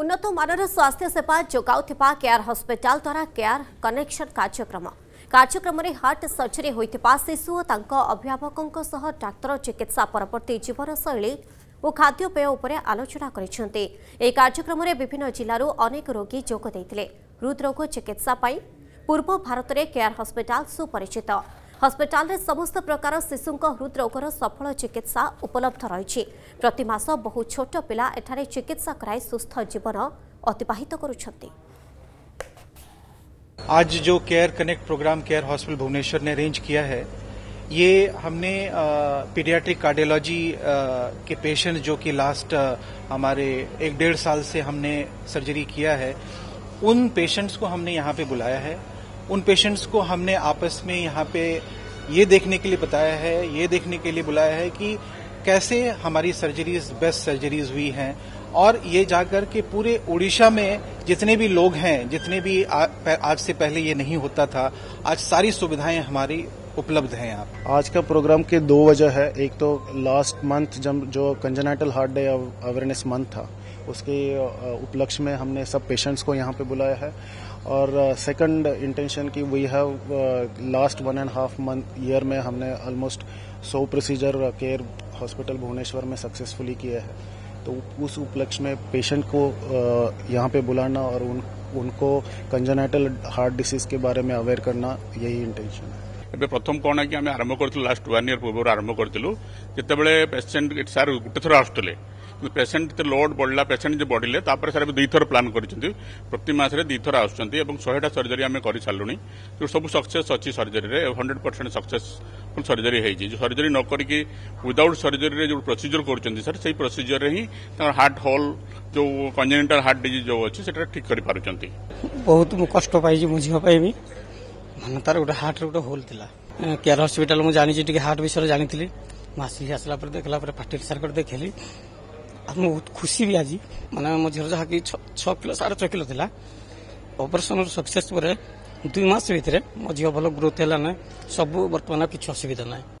ଉନ୍ନତ ମାନର ସ୍ୱାସ୍ଥ୍ୟ ସେବା ଯୋଗାଉଥିବା କେୟାର ହସ୍ପିଟାଲ ଦ୍ୱାରା କେୟାର କନେକ୍ସନ କାର୍ଯ୍ୟକ୍ରମ। କାର୍ଯ୍ୟକ୍ରମରେ ହାର୍ଟ ସର୍ଜରୀ ହୋଇଥିବା ଶିଶୁ ଓ ତାଙ୍କ ଅଭିଭାବକଙ୍କ ସହ ଡାକ୍ତର ଚିକିତ୍ସା ପରବର୍ତ୍ତୀ ଜୀବନଶୈଳୀ ଓ ଖାଦ୍ୟପେୟ ଉପରେ ଆଲୋଚନା କରିଛନ୍ତି। ଏହି କାର୍ଯ୍ୟକ୍ରମରେ ବିଭିନ୍ନ ଜିଲ୍ଲାରୁ ଅନେକ ରୋଗୀ ଯୋଗ ଦେଇଥିଲେ। ହୃଦରୋଗ ଚିକିତ୍ସା ପାଇଁ ପୂର୍ବ ଭାରତରେ କେୟାର ହସ୍ପିଟାଲ ସୁପରିଚିତ। ହସ୍ପିଟାଲରେ ସମସ୍ତ ପ୍ରକାର ଶିଶୁଙ୍କ ହୃଦରୋଗର ସଫଳ ଚିକିତ୍ସା ଉପଲବ୍ଧ ରହିଛି ପ୍ରତି ମାସ ବହୁ ଛୋଟ ପିଲା ଏଠାରେ ଚିକିତ୍ସା କରାଇ ସୁସ୍ଥ ଜୀବନ ଅତିବାହିତ କରୁଛନ୍ତି आज जो care connect program care hospital Bhubaneswar ने अरेंज किया है ये हमने पीडियाट्रिक कार्डियोलॉजी के पेशेंट जो कि लास्ट हमारे एक डेढ़ साल से हमने सर्जरी किया है उन पेशेंट्स को हमने यहाँ पे बुलाया है उन पेशेंट्स को हमने आपस में यहाँ पे ये देखने के लिए बताया है ये देखने के लिए बुलाया है कि कैसे हमारी सर्जरीज बेस्ट सर्जरीज हुई हैं। और ये जाकर के पूरे उड़ीसा में जितने भी लोग हैं जितने भी आ, आज से पहले ये नहीं होता था आज सारी सुविधाएँ हमारी उपलब्ध हैं यहाँ पे। आज का प्रोग्राम के दो वजह है। एक तो लास्ट मंथ जब जो congenital heart day awareness month था। उसके अ, उपलक्ष्य में हमने सब पेशेंट्स को यहाँ पे बुलाया है और सेकंड इंटेंशन की we have last one and half month year में हमने ऑलमोस्ट सौ प्रोसीजर केयर हॉस्पिटल भुवनेश्वर में सक्सेसफुली किया है तो उस उपलक्ष्य में पेशेंट को अ, यहाँ पे बुलाना और उन, उनको कंजेनाइटल हार्ट डिसीज के बारे में अवेयर करना यही इंटेंशन है ଏବେ ପ୍ରଥମ କ'ଣ କି ଆମେ ଆରମ୍ଭ କରିଥିଲୁ ଲାଷ୍ଟ ୱାନ୍ ଇୟର ପୂର୍ବରୁ ଆରମ୍ଭ କରିଥିଲୁ ଯେତେବେଳେ ପେସେଣ୍ଟ ସାର୍ ଗୋଟେ ଥର ଆସୁଥିଲେ କିନ୍ତୁ ପେସେଣ୍ଟ ଯେତେ ଲୋଡ୍ ବଢିଲା ପେସେଣ୍ଟ ଯେ ବଢିଲେ ତାପରେ ସାର୍ ଏବେ ଦୁଇଥର ପ୍ଲାନ୍ କରିଛନ୍ତି। ପ୍ରତି ମାସରେ ଦୁଇଥର ଆସୁଛନ୍ତି ଏବଂ ଶହେଟା ସର୍ଜରୀ ଆମେ କରିସାରିଲୁଣି। ଯୋଉ ସବୁ ସକ୍ସେସ୍ ଅଛି ସର୍ଜରୀରେ ହଣ୍ଡ୍ରେଡ୍ ପରସେଣ୍ଟ ସକ୍ସେସଫୁଲ୍ ସର୍ଜରୀ ହେଇଛି। ଯୋଉ ସର୍ଜରୀ ନ କରିକି ୱିଦାଉଟ୍ ସର୍ଜରୀରେ ଯୋଉ ପ୍ରୋସିଜର କରୁଛନ୍ତି ସାର୍ ସେଇ ପ୍ରୋସିଜରରେ ହିଁ ତାଙ୍କର ହାର୍ଟ ହୋଲ୍ ଯୋଉ କଞ୍ଜେନିଟାଲ ହାର୍ଟ ଡିଜିଜ୍ ଯୋଉ ଅଛି ସେଟା ଠିକ୍ କରିପାରୁଛନ୍ତି। ବହୁତ ମୁଁ କଷ୍ଟ ପାଇଛି ମୋ ଝିଅ ପାଇଁ ବି। ମାନେ ତାର ଗୋଟେ ହାର୍ଟରେ ଗୋଟେ ହୋଲ୍ ଥିଲା। କେୟାର ହସ୍ପିଟାଲ ମୁଁ ଜାଣିଛି ଟିକେ ହାର୍ଟ ବିଷୟରେ ଜାଣିଥିଲି। ମୁଁ ଆସିଲି ଆସିଲା ପରେ ଦେଖିଲା ପରେ ପାଟିଲ ସାର୍ଙ୍କର ଦେଖେଇଲି ଆଉ ବହୁତ ଖୁସି ବି ଆଜି। ମାନେ ମୋ ଝିଅର ଯାହାକି ଛଅ କିଲୋ ସାଢ଼େ ଛଅ କିଲୋ ଥିଲା। ଅପରେସନର ସକ୍ସେସ୍ ପରେ ଦୁଇ ମାସ ଭିତରେ ମୋ ଝିଅ ଭଲ ଗ୍ରୋଥ ହେଲା ସବୁ ବର୍ତ୍ତମାନ କିଛି ଅସୁବିଧା ନାହିଁ।